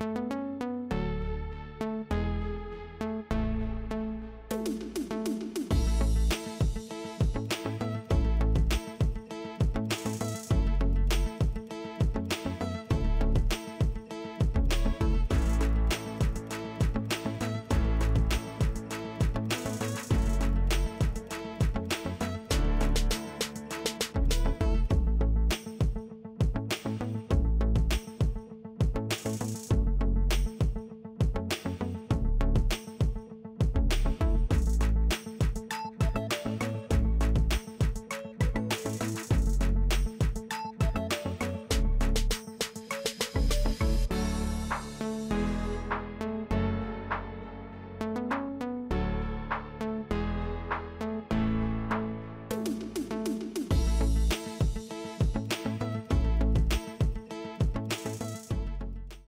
you